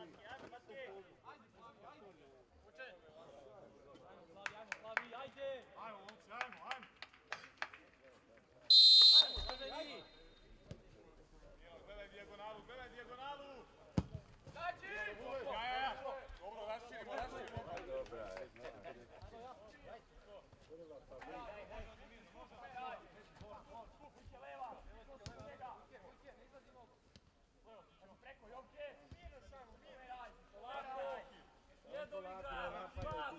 Dobra, jest. Dobra. Ja,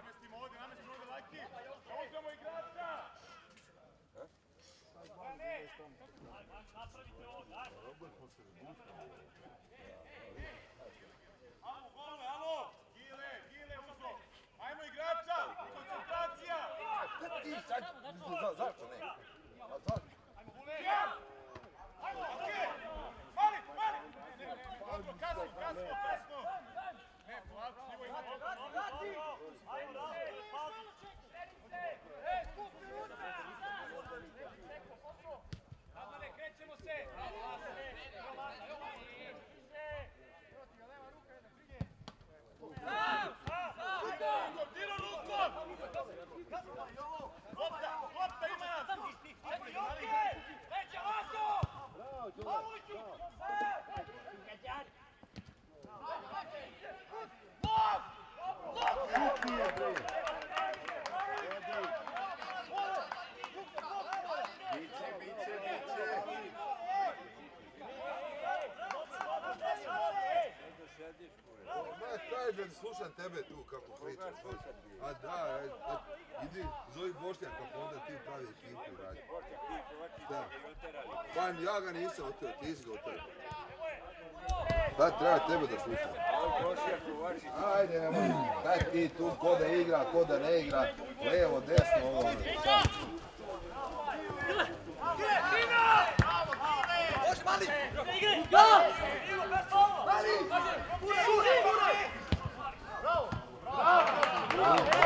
Namestimo ovdje, namestimo ovdje, lajki! Uzmemo igrača! Ne. Napravite ovo, daj. Alo, golove, alo! Gile, gile, uzo! Ajmo igrača! Koncentracija! Ti sad, za, zašto ne? A zašto? Ja! Ajmo, okej! Mali, mali! Ne, ne, ne, gotovo, kasno, kasno, kasno! Ne, polako, nemoj imati. Ajmo, razgovor, pauzu. Radmane, krećemo se. Rukom, diro rukom! Lopta, lopta ima nas! Leđa, Lazo! Pavuću! Kuki je bre. Biće, biće, biće. Da slušam tebe tu kako pričaš. A da, aj, aj, idi zovi Bošnjaka pa onda ti pravi ekipu radi. Da. Pa ja ga nisam oteo, ti si ga oteo. Da, treba tebe da slušam. Ajde, nemoj. Daj ti tu ko da igra, ko da ne igra. Levo, desno, ovo. Ono.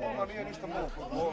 Ovo nije ništa mnogo futbola.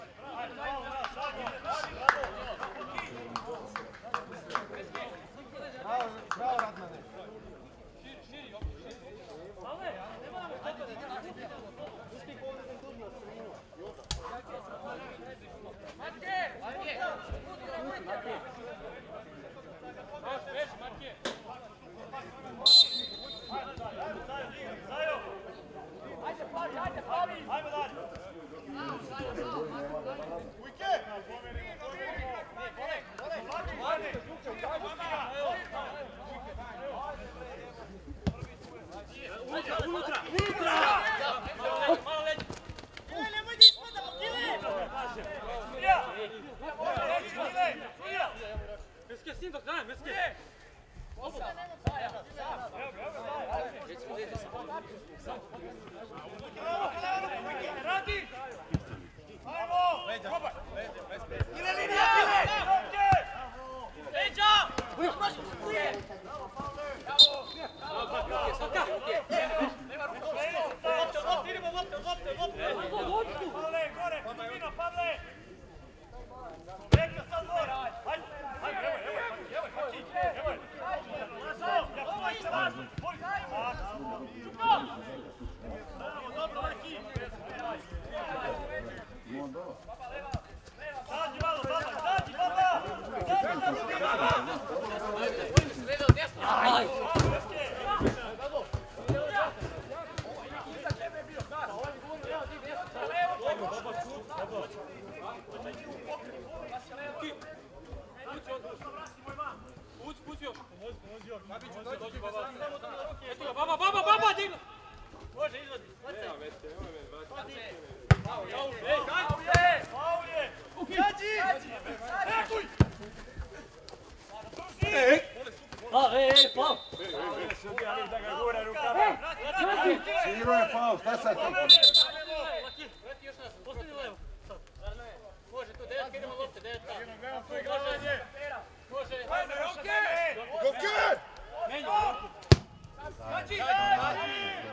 Pavle, gore! Pavle! Neka sad gore! Ajde! Ajde, evo, evo, evo, Faki! Evo! Brzo! Ja tvoj stas! Bori! Bravo, dobro, Leki! Zađi malo, baba! Zađi, baba! Zađi, zađi! Puć, puć još. Dođi, baba. Baba, baba. Ej, Faul je! Melhor. Vai, vai, vai.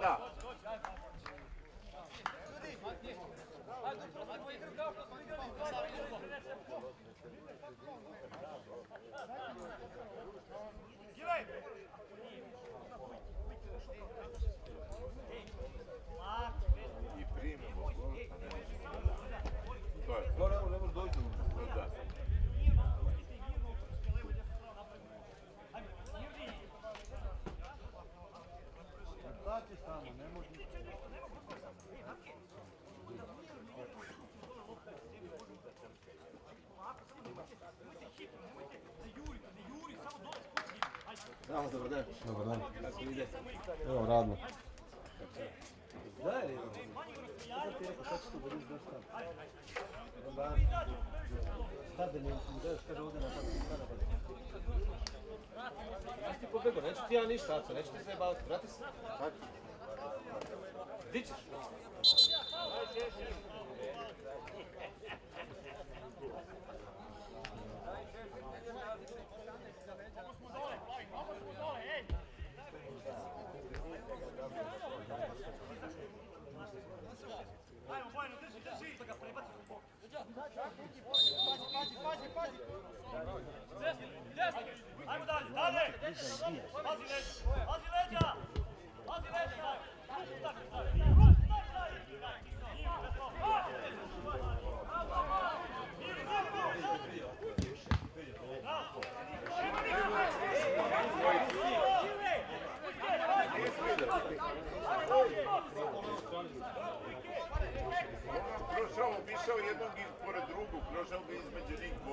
da. Samo dobar dan. Dobar dan. Kako ide? Evo, radno. Da, ili ono? Kako ti rekao, sad ću tu budiš došta? Jedan dan. Stabilni, mi gledaš, kaže ovdje na tamo, sada bodi. Ja ti pobegao, neću ti ja ništa, Aco, neću ti se baviti, vrati se. Tako. Di ćeš? Ajde, Ajmo, Bojano, drži, drži! Da ga prebaci u bok. Pazi, pazi, pazi, pazi! Desni, desni! Ajmo dalje, dalje! Pazi, neće! Pazi, showbiz będzie dzięki.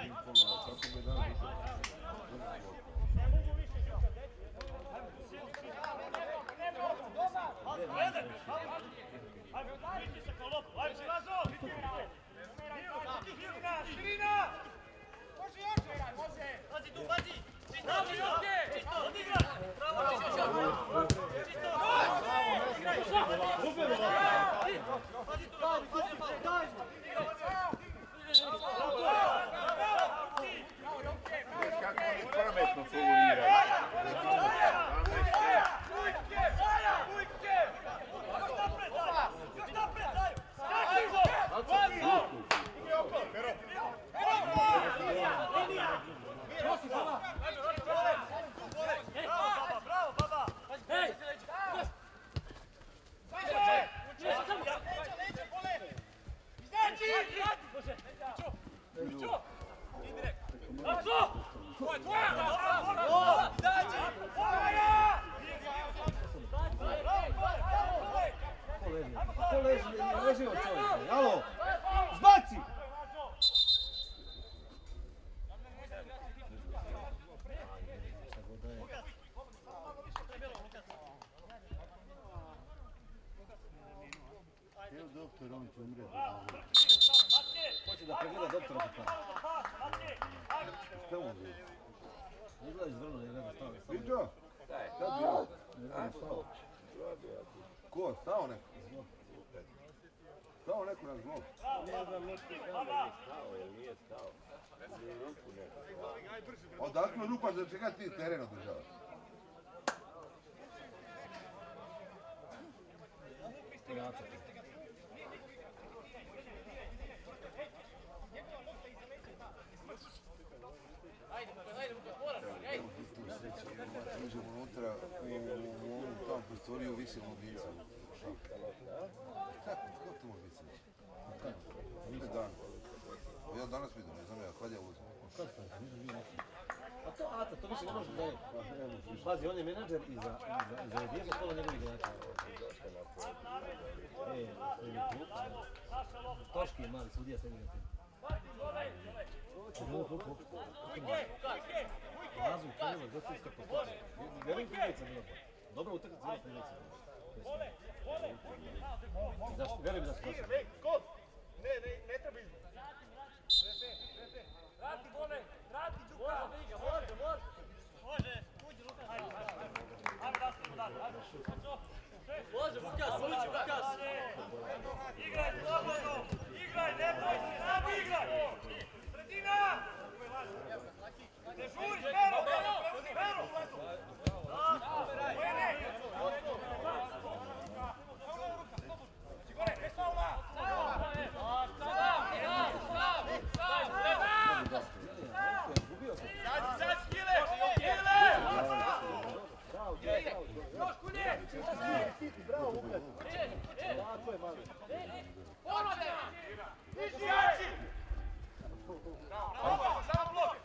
Mi dan Pazi tu, pazi! Čisto, čisto! Čisto, odigra! Bravo, čisto! Čisto! Pazi tu, pazi, pazi! Kako oni pametno favoriraju. Bravo, baba! Hej! Ko leži? Ko leži? Ne leži od čovjeka. Alo! Zbaci! Hoće da pregleda doktora Kupana. Šta mu je? Izgleda izvrno, ne stavio samo. Viđo? Kad bi ovo? Ko? Stao neko? Stao neko na zlog? Odakle rupa za čega ti teren održavaš? Unutra u, u onu tamo prostoriju visimo ubica. Kako biti sreće? Ne dan. Ja danas vidim, ne znam ja, kad ja uzmem. A to Aca, to više ne može da je. Pazi, on je menadžer i za, i za, i za pola njegovih igrača. E. Toški je mali sudija srednjeg Razu, Kajeva, zato. Vjerujem prilica bila. Dobra utakmica bila prilica. Zašto? Vjerujem da su zašto. Ne, ne, ne treba izbog. Vrati gole, vrati Đuka! Može, može! Može! Uđi, Lukas! Ajde, ajde. Može, Lukas, uđi! Igraj slobodno! Igraj, ne boj se, samo igraj! Sredina! Ne žuriš, Pero! Pero! Pojene! Gore, bez faula! Zađi, zađi, Kile! Kile! Još kulje! Izađi! Bravo, samo blok!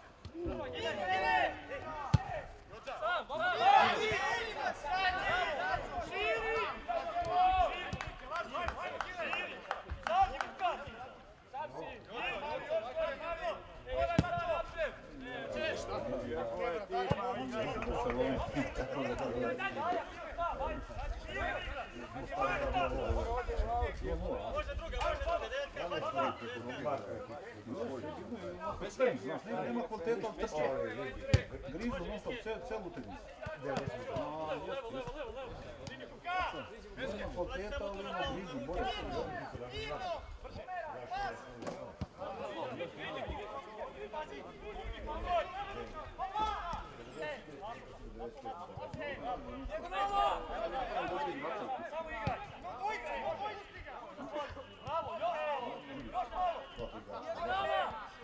Ide, ide! Sam, Širi! Širi! Širi! Zađi, Lukas! Sam si! Mario, još gore, Mario! Podaj, Mario, napred! Može druga, može druga, devetka! Svem, znaš, nema, nema kvaliteta trče. Grizu, non stop, cel, celu utakmicu. Levo, levo, levo, levo! Nema kvaliteta, ali ima grizu, bore se. Samo igraj! Bravo, još! Još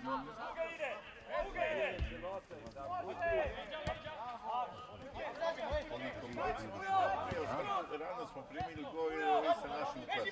malo! Druga ide! Druga ide! Rano smo primili gol i ovi se naši uplašili.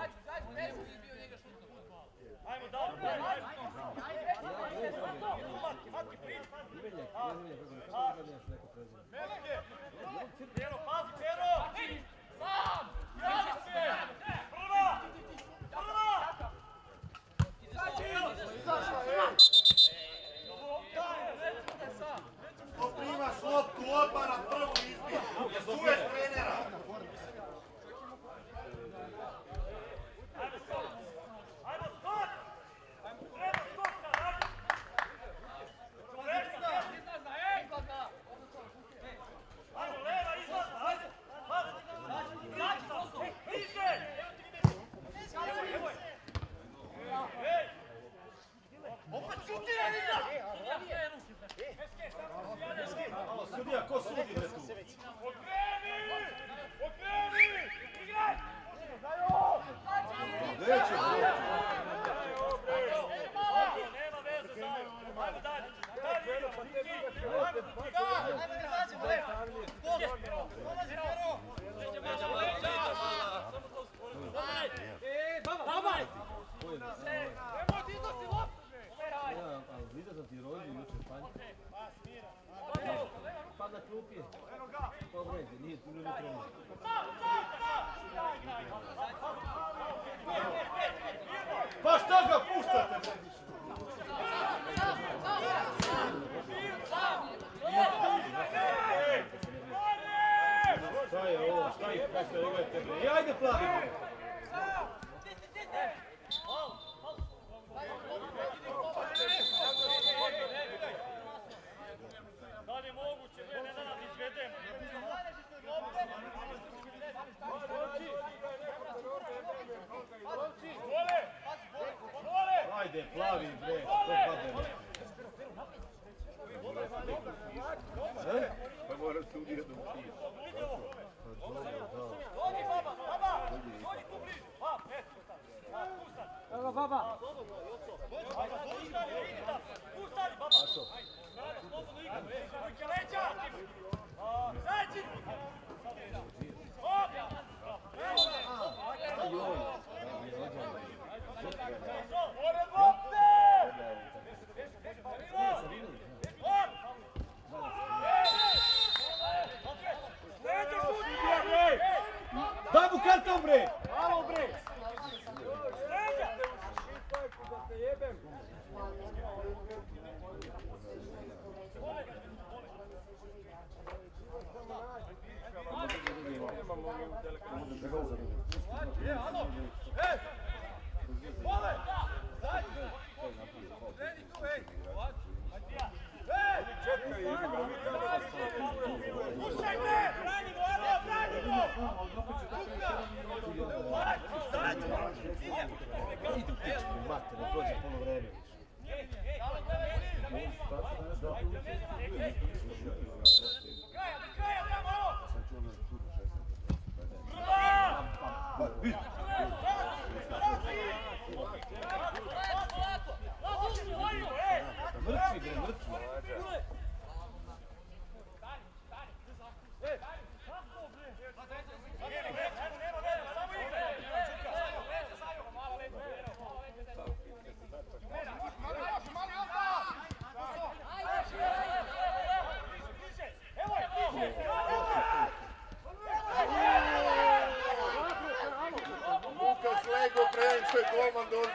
Ajmo da, ajmo da. Ajmo da. Ajmo da.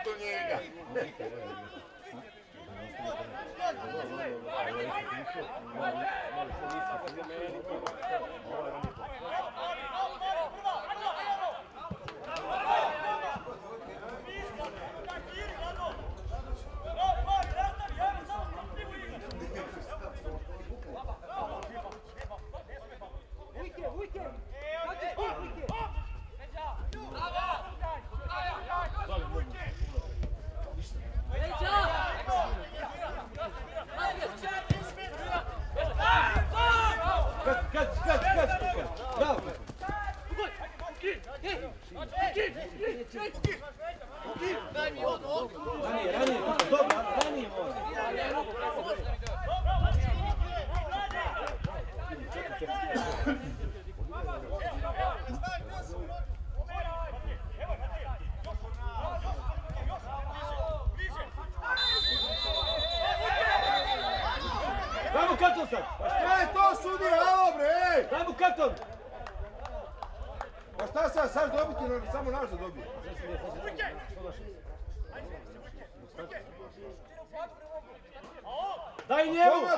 нету ни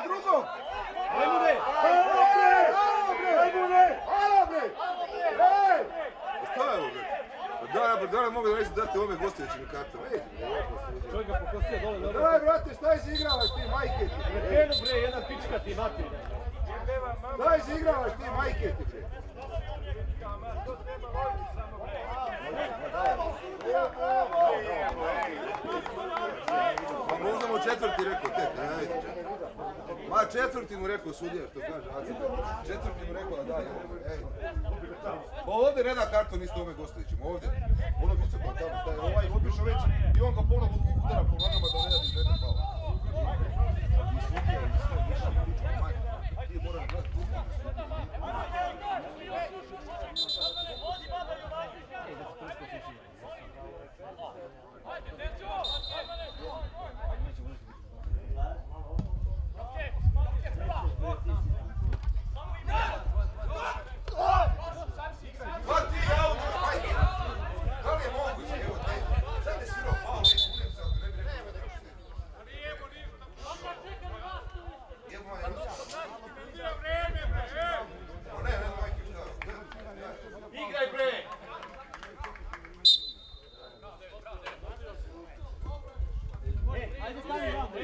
Drugom! Daj mu ne! Bre, bre! Daj mu ne! Alo bre! Ej! Šta je ovo bre? Pa daj, pa daj, mogu reći dati ove gostujući mi kartu. Ej, Čovjek ga pokosio dole dobro. daj brate, šta izigravaš ti majke ti? bre? Krenu bre, jedna pička ti mati. Daj izigravaš ti majke ti bre. Pa možda mu četvrti rekao tek, ne, ajde četvrti. Ma četvrti mu rekao sudija što kaže. Četvrti mu rekao da daj. Pa ovdje ne da karton isto ove Gostovićima, ovdje. Ono visoko tamo, je ovaj obišao već i on ga ponovo udara po nogama da ne žete pala. I sudija i sve, više. Ti moraš gledati tu. Pa ti auto, majke! Da li je moguće, evo te, sad je svirao faul, već unem se, ako ne bi rekao da još Jebo, je, O ne, ne, majke, šta? Igraj bre! Ajde stani vam, bre.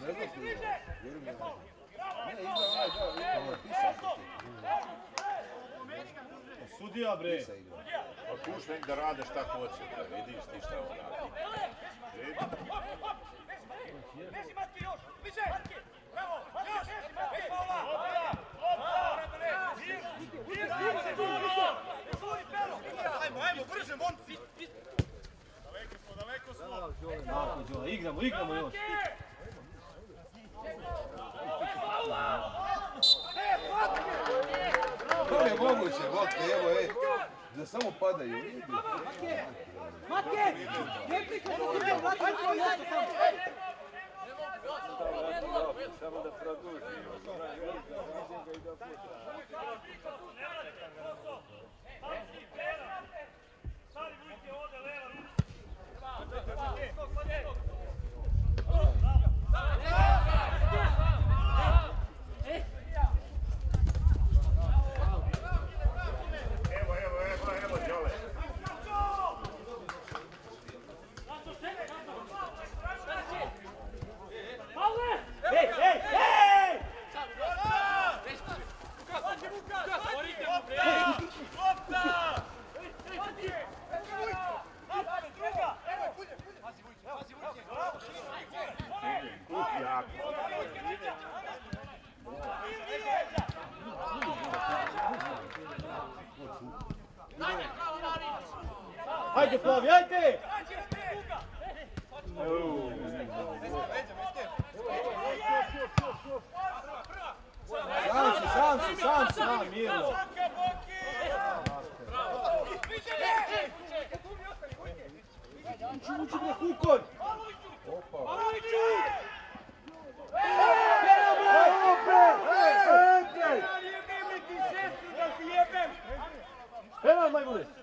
Ne znam ti, vjerujem mi. Ne, igra onaj, da, igra onaj, pisan ti. Sudija bre. Pisa igra. Pa puš nek da rade šta hoće, bre, vidiš ti šta on radi. Vidi. Marko Đole, igramo, igramo još. To je moguće, vodke, evo, ej, da samo padaju, vidi. Evo, evo, evo, evo, Đole. Ej, ej, ej! Kuk jako. Hajde plavi, hajde! Sam si, sam si, sam si, sam, mirno. Uči, uči bre, kukon! Penal, majmune!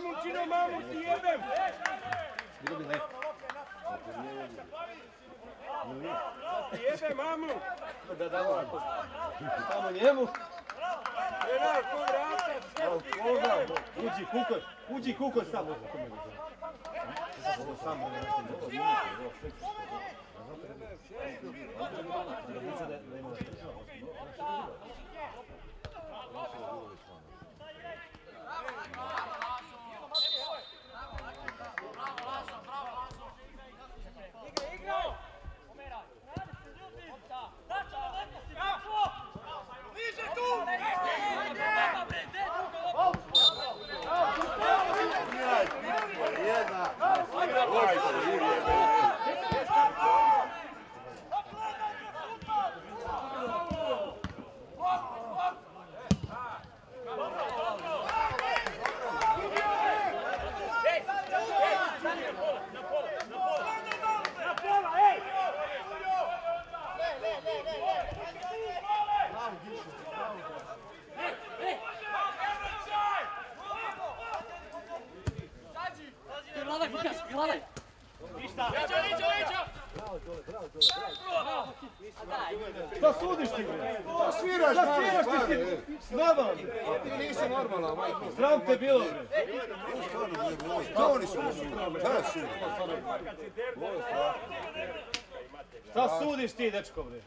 majmunčino, mamu ti jebem! Bilo bi lepo. Ti jebe mamu! Da damo ako. Tamo njemu. Jena, ko vrata, sve ti jebe! Uđi kukolj, uđi kukolj samo. Ovo samo ne možete ne možete. Šta sudiš ti, dečko, bre?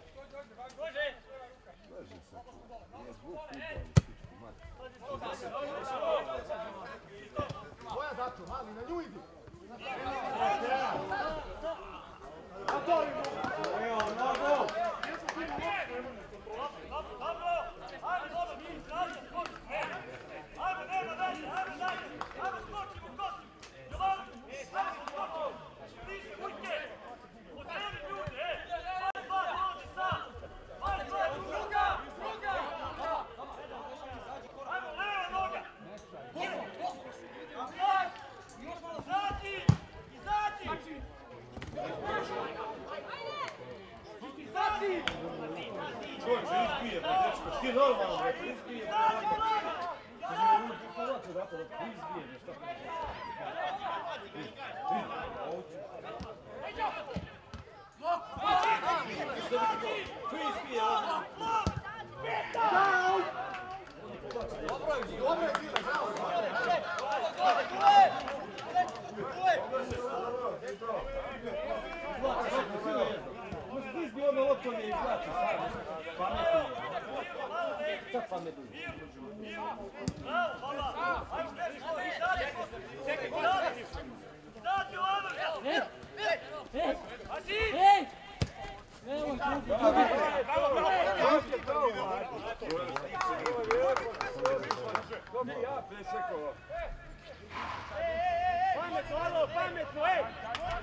Dobro, dobro, dobro. to je i plati, pametno je. Da pametno je. Pametno, pametno, ej!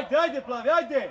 Haydi haydi Flavio haydi.